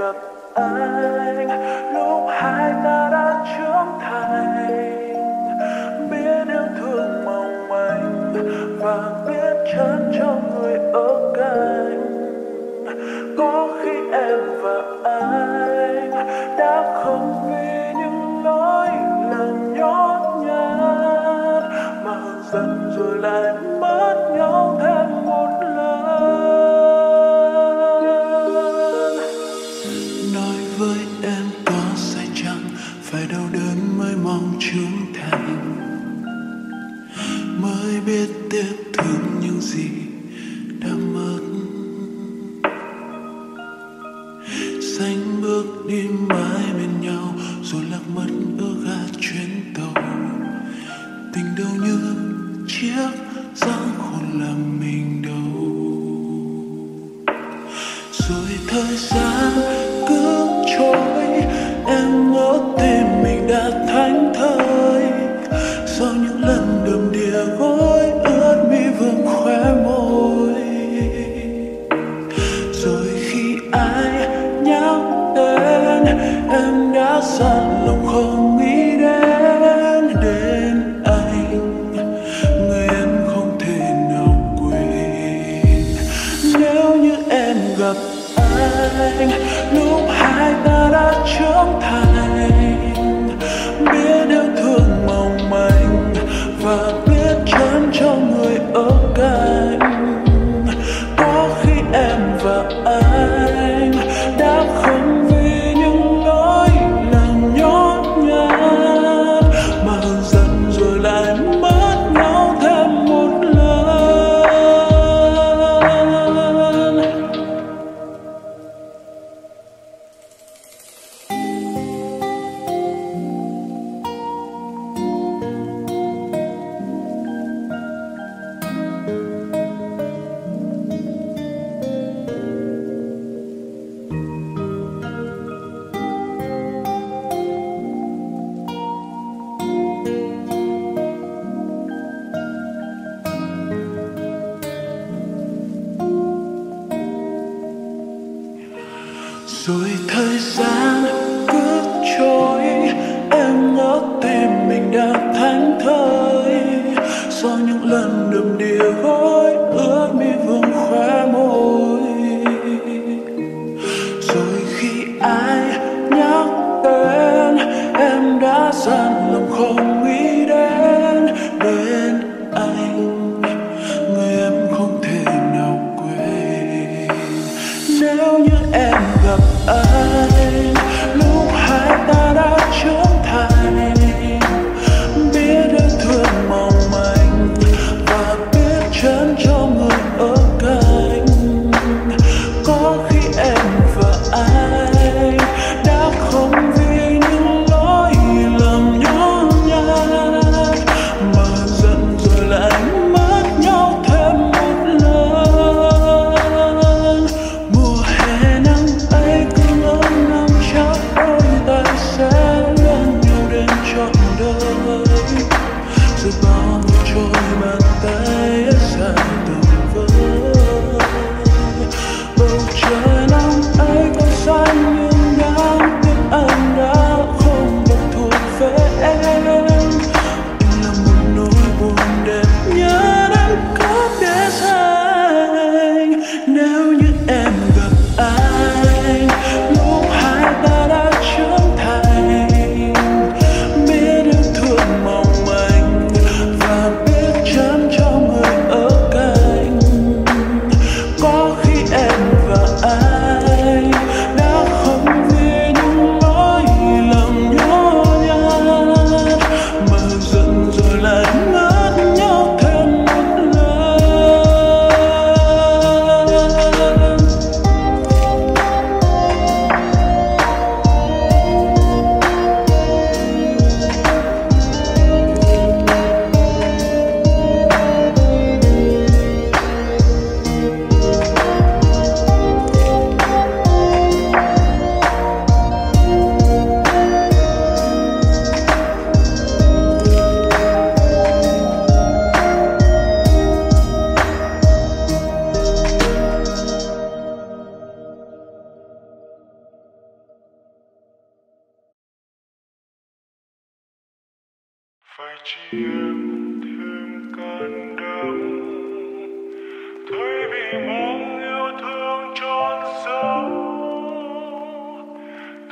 gặp anh, lúc hai ta đã trưởng thành. Biết yêu thương mong manh và biết chán cho người ở cạnh. Có khi em và anh đã không vì những lỗi lầm nhót nhát, mà dần rồi lại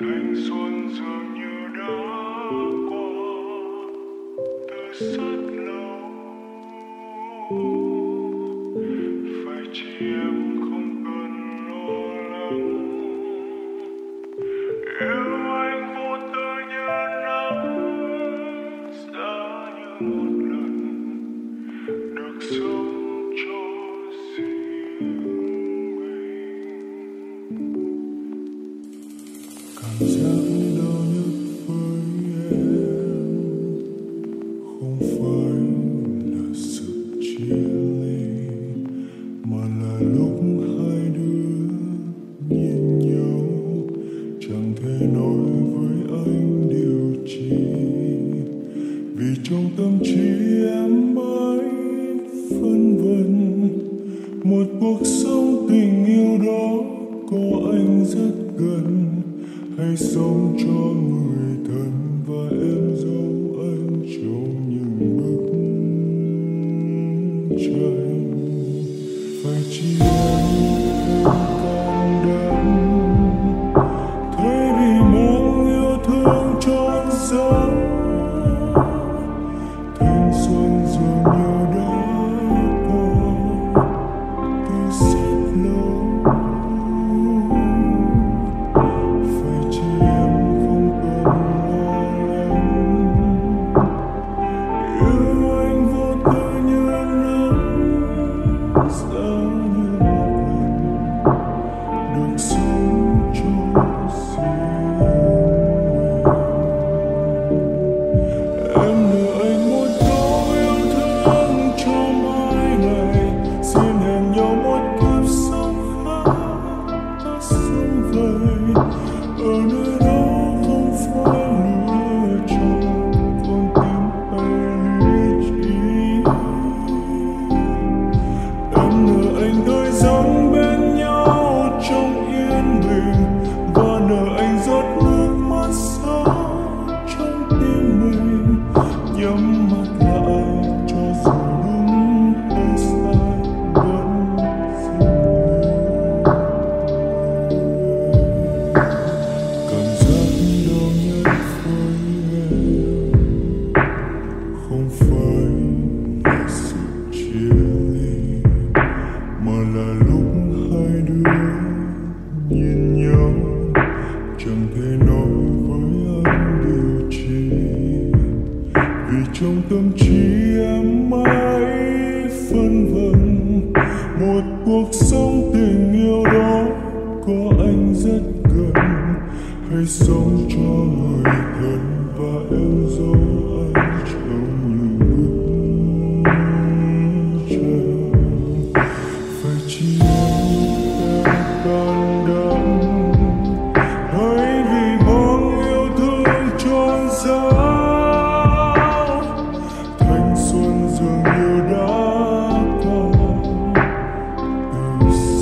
thanh xuân dường như đã qua từ rất từ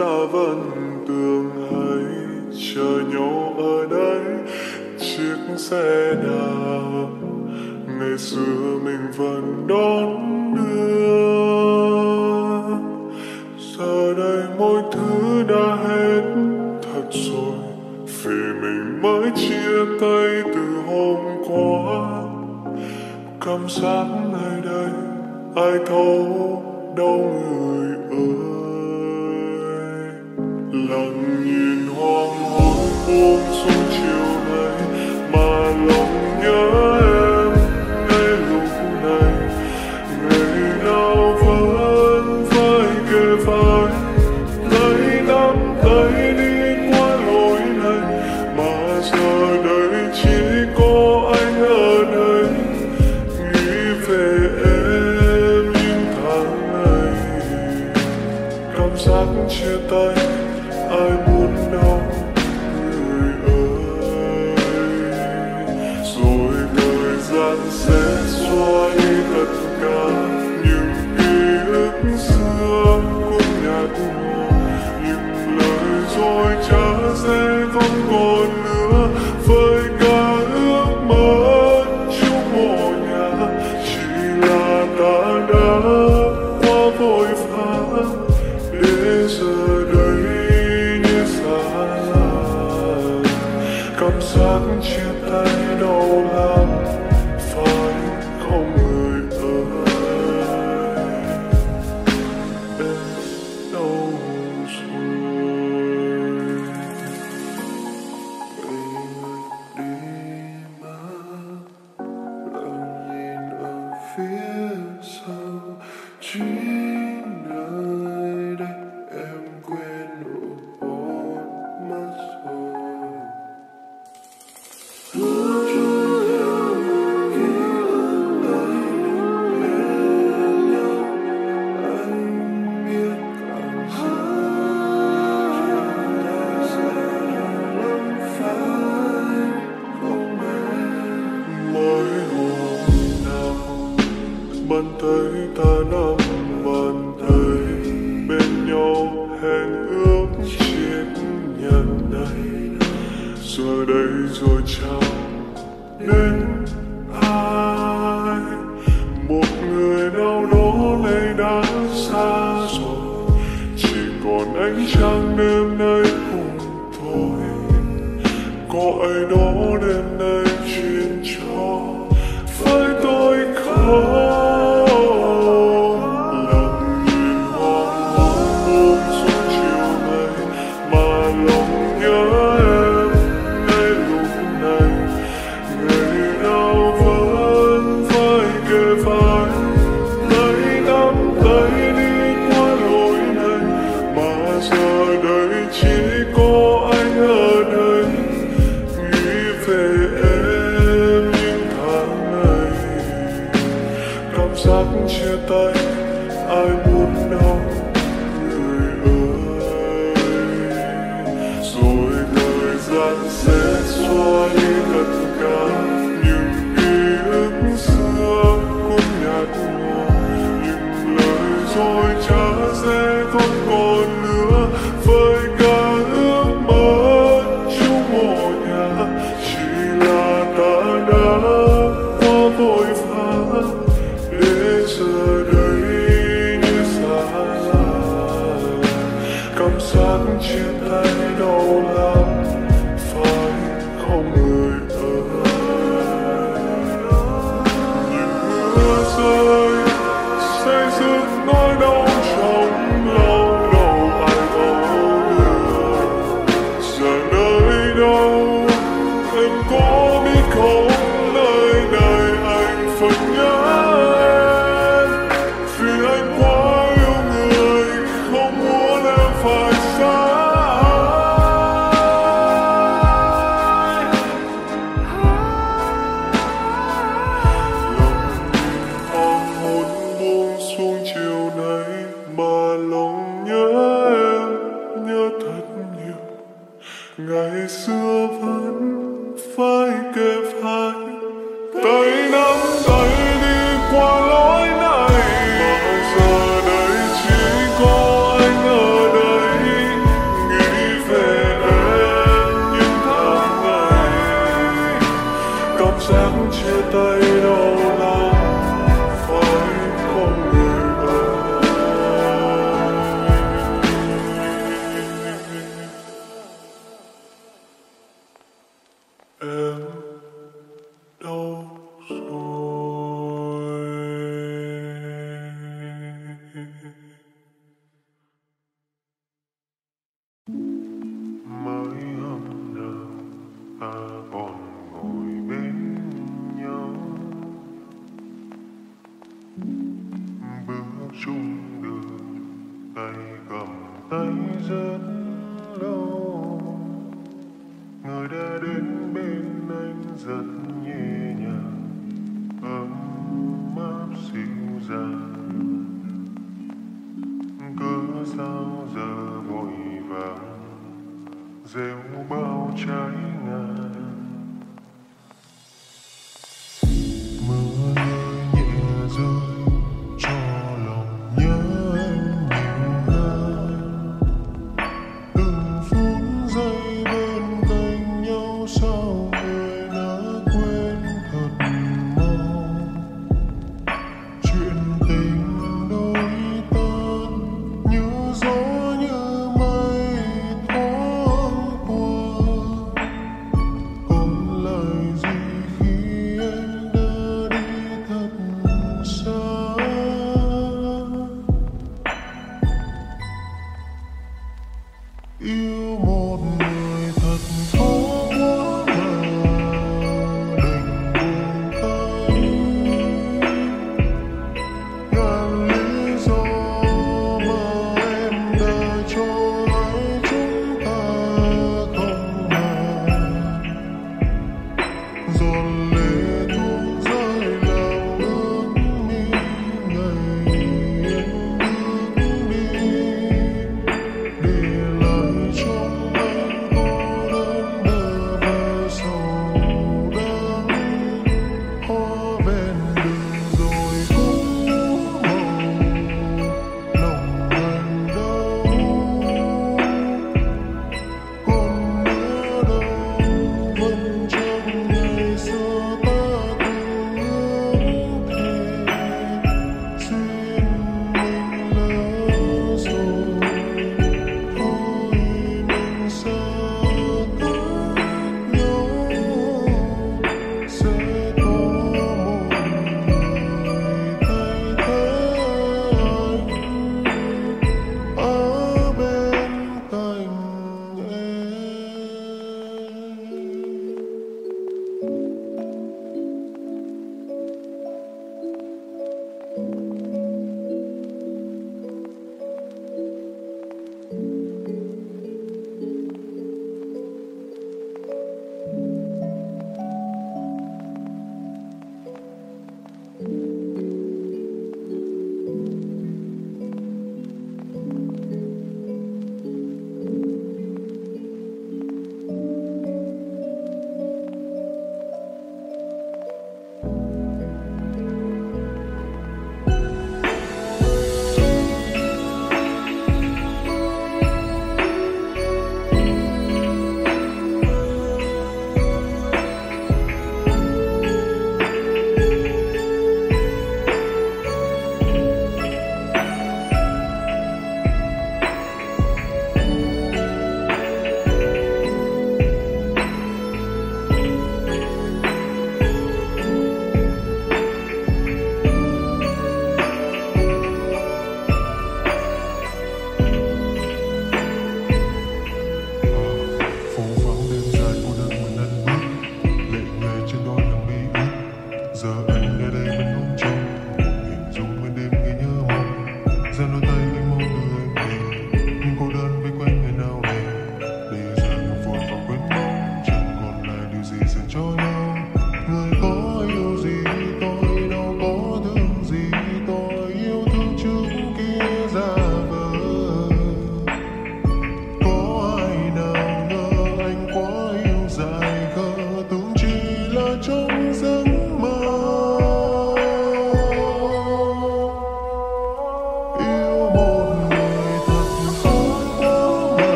ta vẫn tương hay chờ nhau ở đây chiếc xe đạp ngày xưa mình vẫn đón đưa. Giờ đây mọi thứ đã hết thật rồi, vì mình mới chia tay từ hôm qua. Cảm giác nơi đây ai thấu đau người.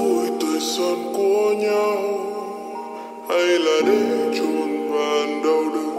vui thời xuân của nhau. Hay là để chôn màn đau đớn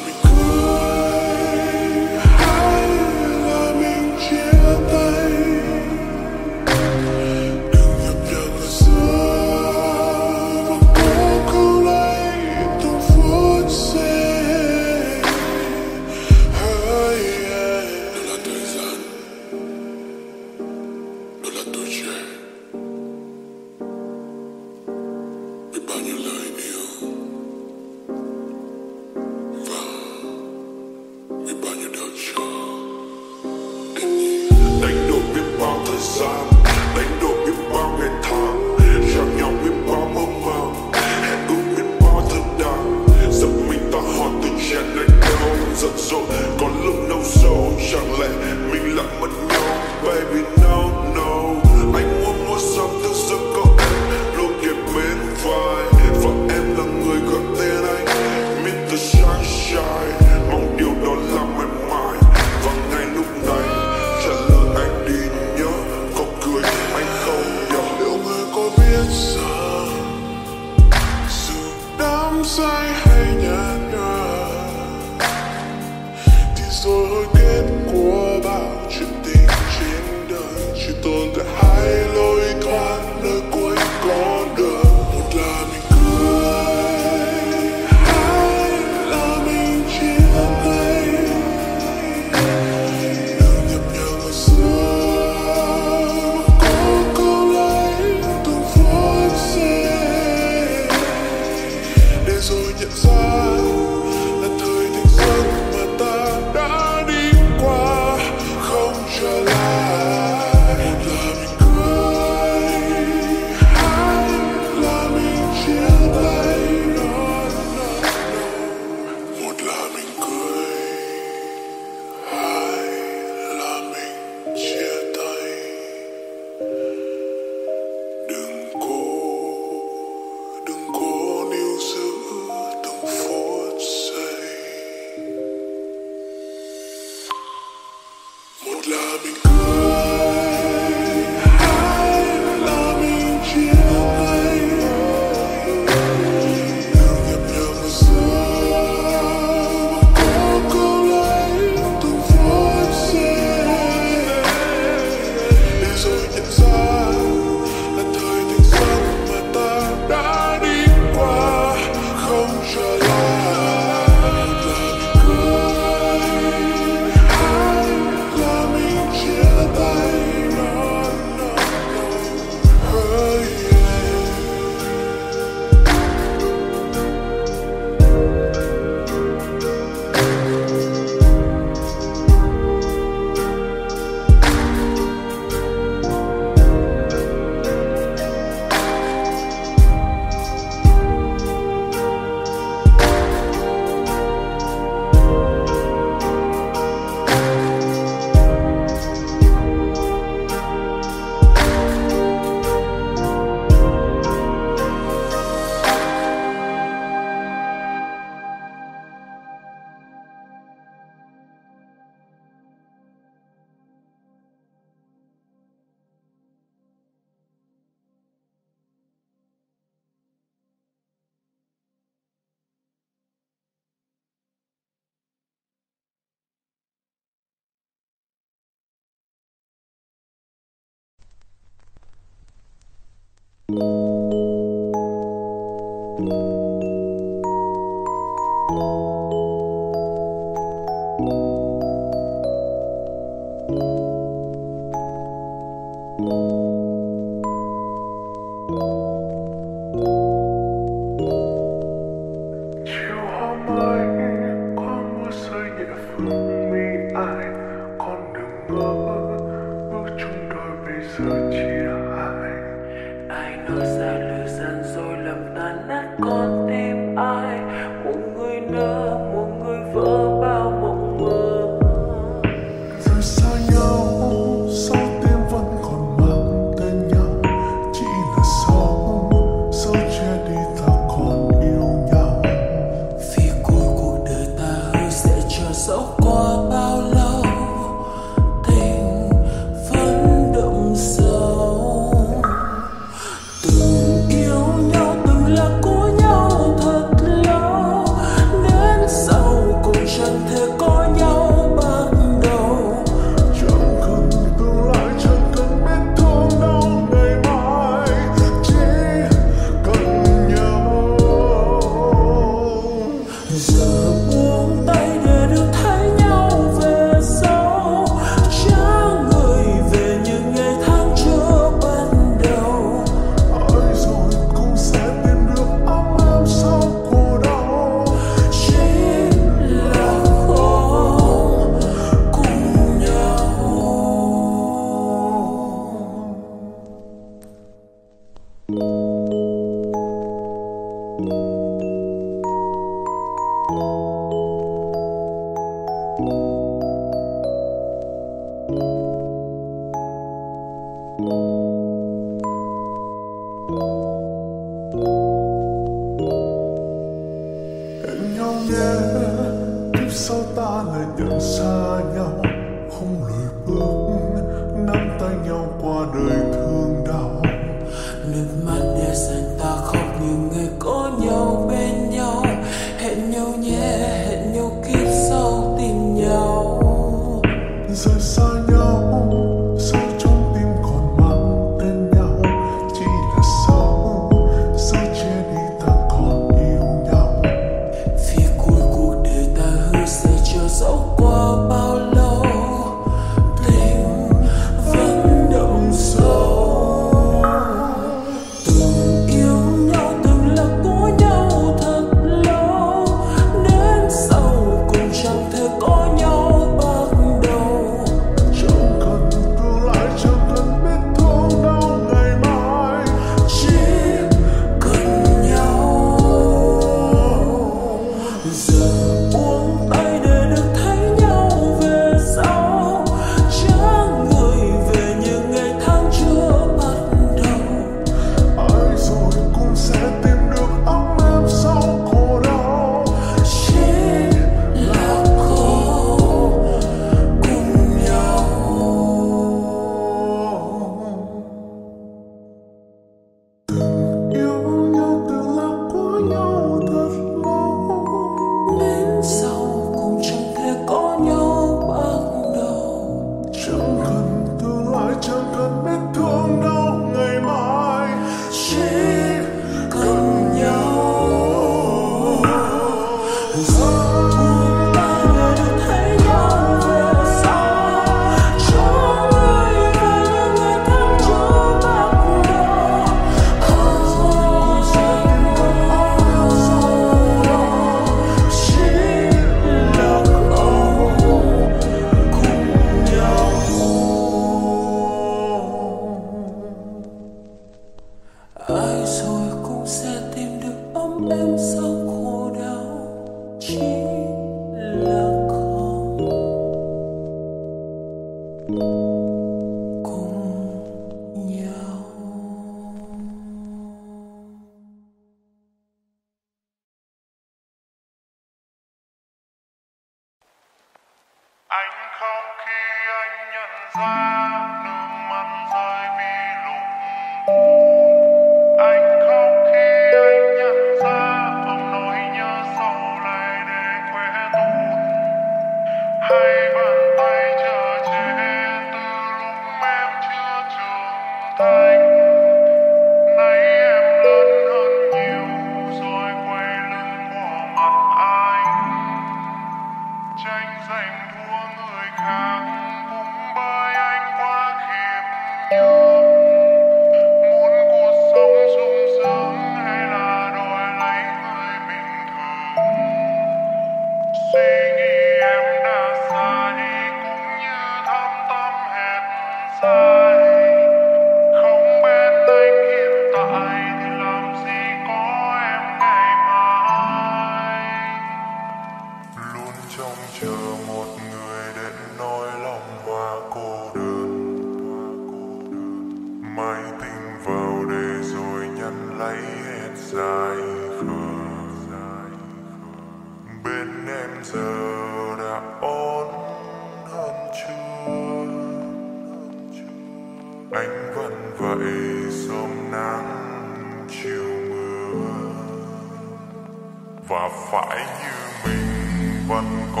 phải như mình. Vẫn còn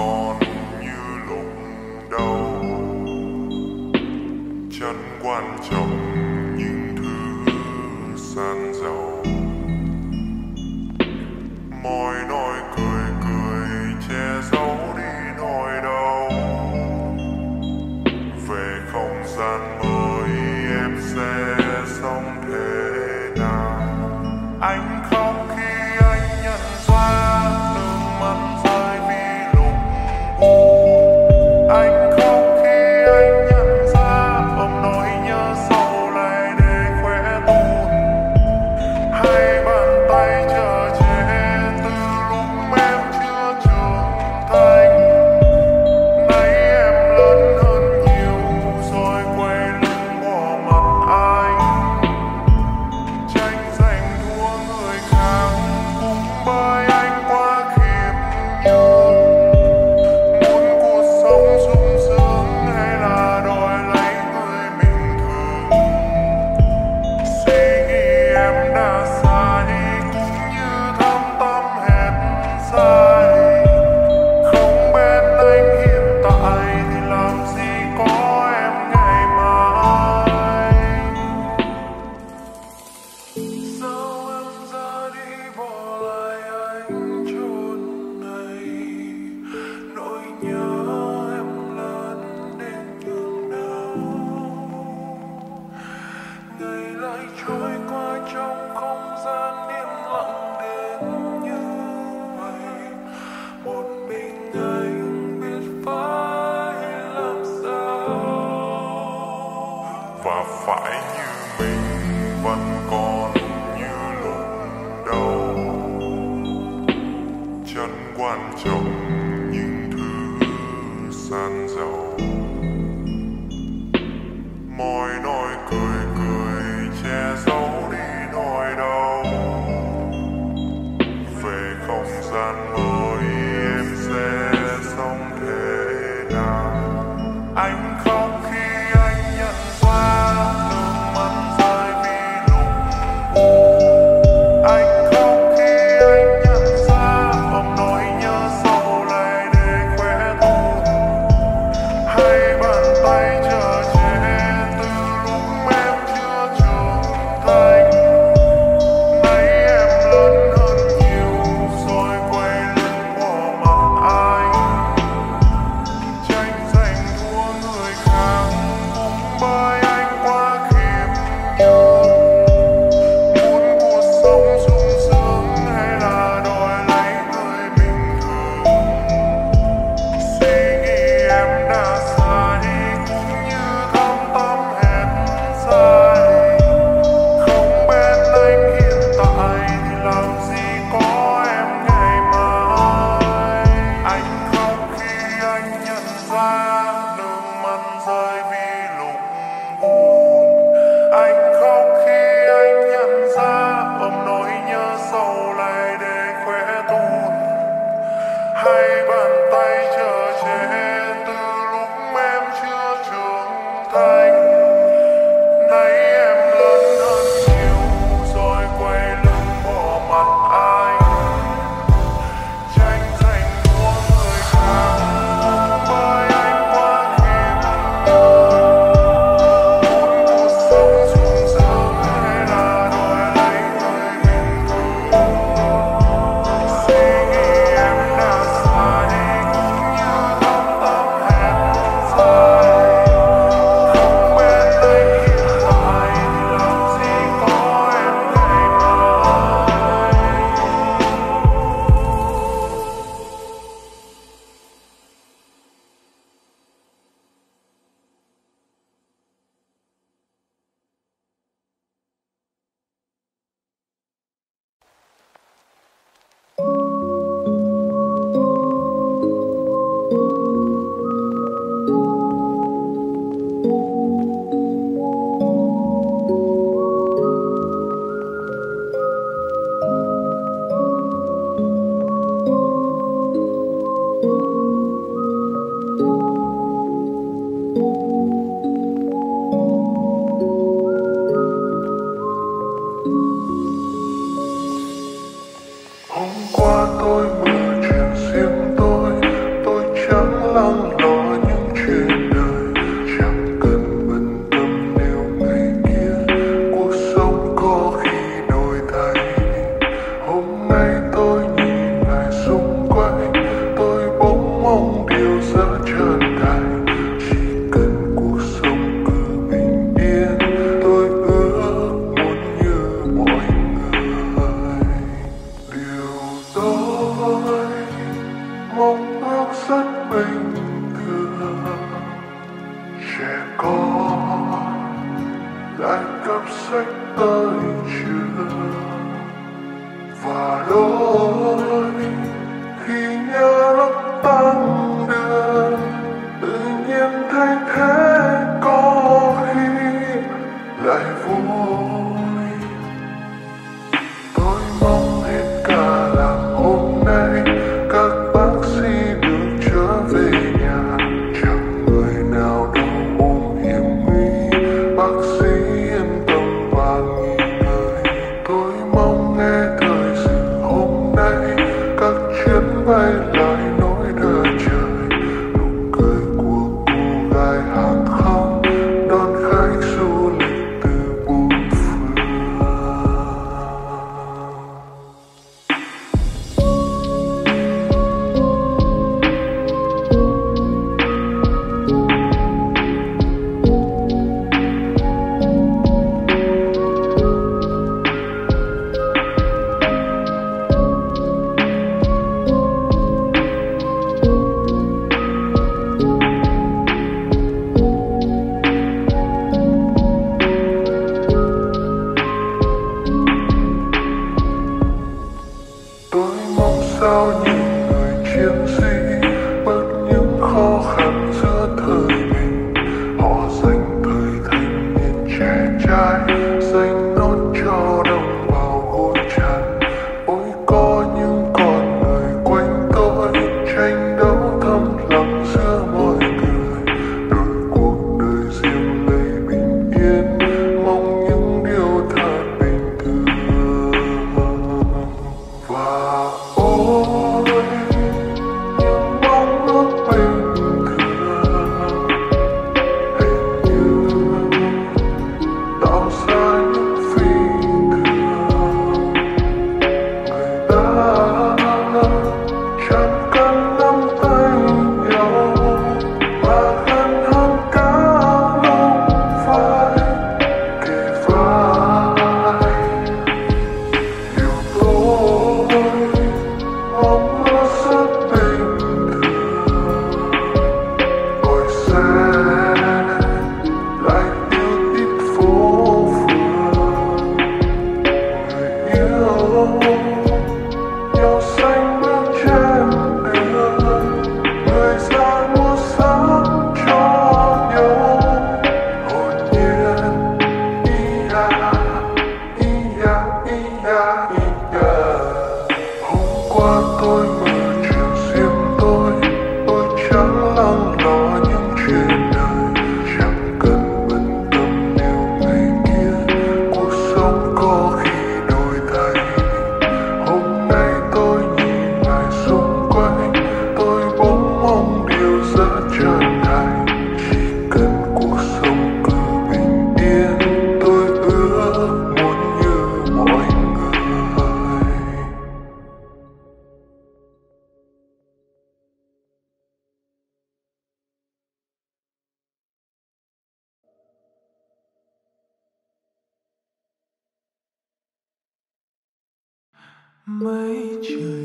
You.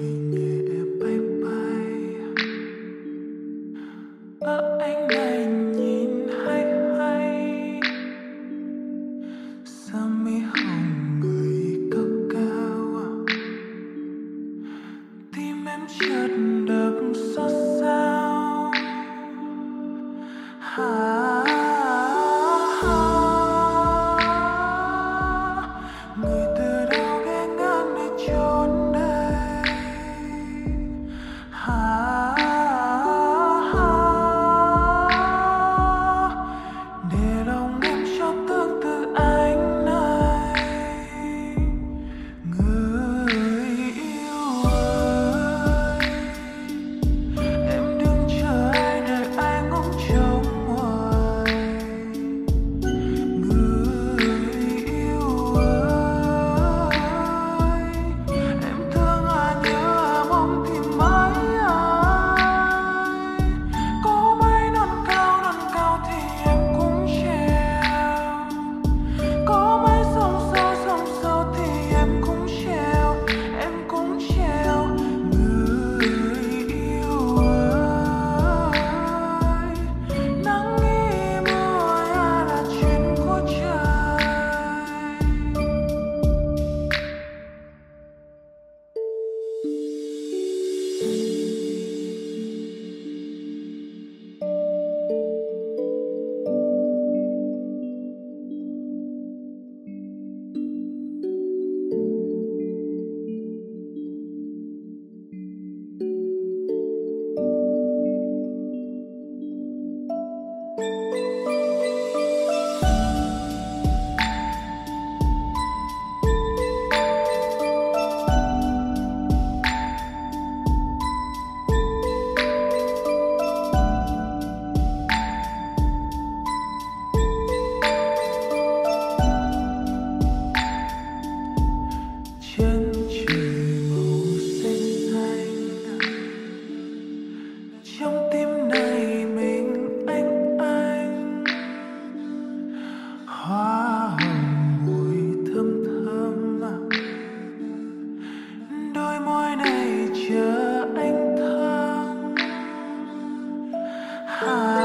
好